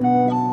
Música